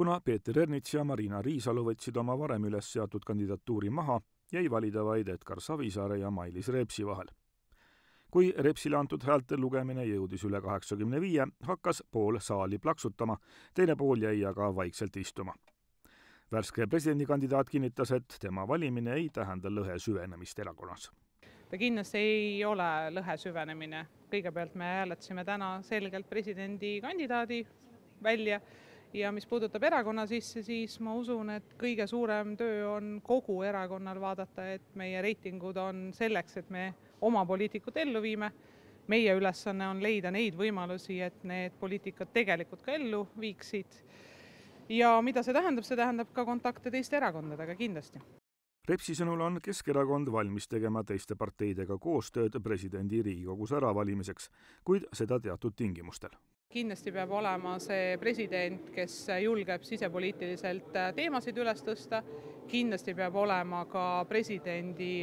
kuna Peeter Ernits ja Marina Riisalu võtsid oma varem üles seatud kandidatuuri maha, jäi valida vaid Edgar Savisaare ja Mailis Repsi vahel. kui Repsile antud häälte lugemine jõudis üle kaheksakümne viie, hakkas pool saali plaksutama, teine pool jäi aga vaikselt istuma. värske presidendikandidaat kinnitas, et tema valimine ei tähenda lõhe süvenemist erakonnas ta kindlasti ei ole lõhe süvenemine. kõigepealt me hääletasime täna selgelt presidendikandidaadi välja ja mis puudutab erakonna sisse, siis ma usun, et kõige suurem töö on kogu erakonnal vaadata, et meie reitingud on selleks, et me oma poliitikut ellu viime. meie ülesanne on leida neid võimalusi, et need poliitikad tegelikult ka ellu viiksid. ja mida see tähendab, see tähendab ka kontakte teiste erakondadega kindlasti. Repsi sõnul on Keskerakond valmis tegema teiste parteidega koostööd presidendi Riigikogus äravalimiseks, kuid seda teatud tingimustel kindlasti peab olema see president, kes julgeb sisepoliitiliselt teemasid üles tõsta, kindlasti peab olema ka presidendi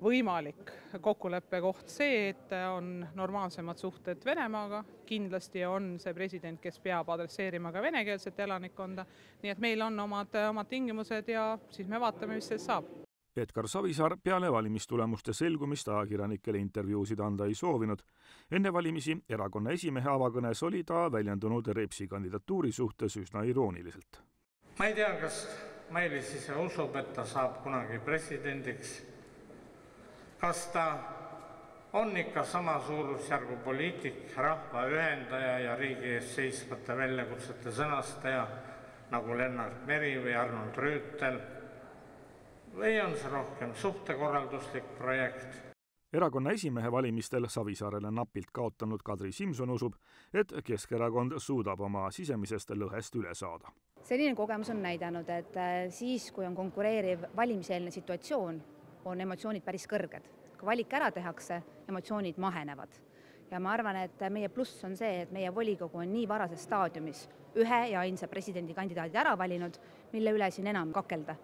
võimalik kokkuleppe koht see, et on normaalsemad suhted Venemaaga, kindlasti on see president, kes peab adresseerima ka venekeelset elanikkonda, nii et meil on omad, omad tingimused ja siis me vaatame, mis sellest saab. Edgar Savisaar peale valimistulemuste selgumist ajakirjanikele intervjuusid anda ei soovinud. enne valimisi erakonna esimehe avakõnes oli ta väljendunud Repsi kandidatuuri suhtes üsna irooniliselt. ma ei tea, kas Mailis ise usub, et ta saab kunagi presidendiks kas ta on ikka sama suurusjärgu poliitik, rahva ühendaja ja riigi ees seisvate väljakutsete sõnastaja nagu Lennart Meri või Arnold Rüütel või on see rohkem suhtekorralduslik projekt? erakonna esimehe valimistel Savisaarele napilt kaotanud Kadri Simson usub, et Keskerakond suudab oma sisemisest lõhest üle saada. senine kogemus on näidanud, et äh, siis, kui on konkureeriv valimiseelne situatsioon, on emotsioonid päris kõrged. kui valik ära tehakse, emotsioonid mahenevad. ja ma arvan, et meie pluss on see, et meie volikogu on nii varases staadiumis ühe ja ainsa presidendikandidaadi ära valinud, mille üle siin enam kakelda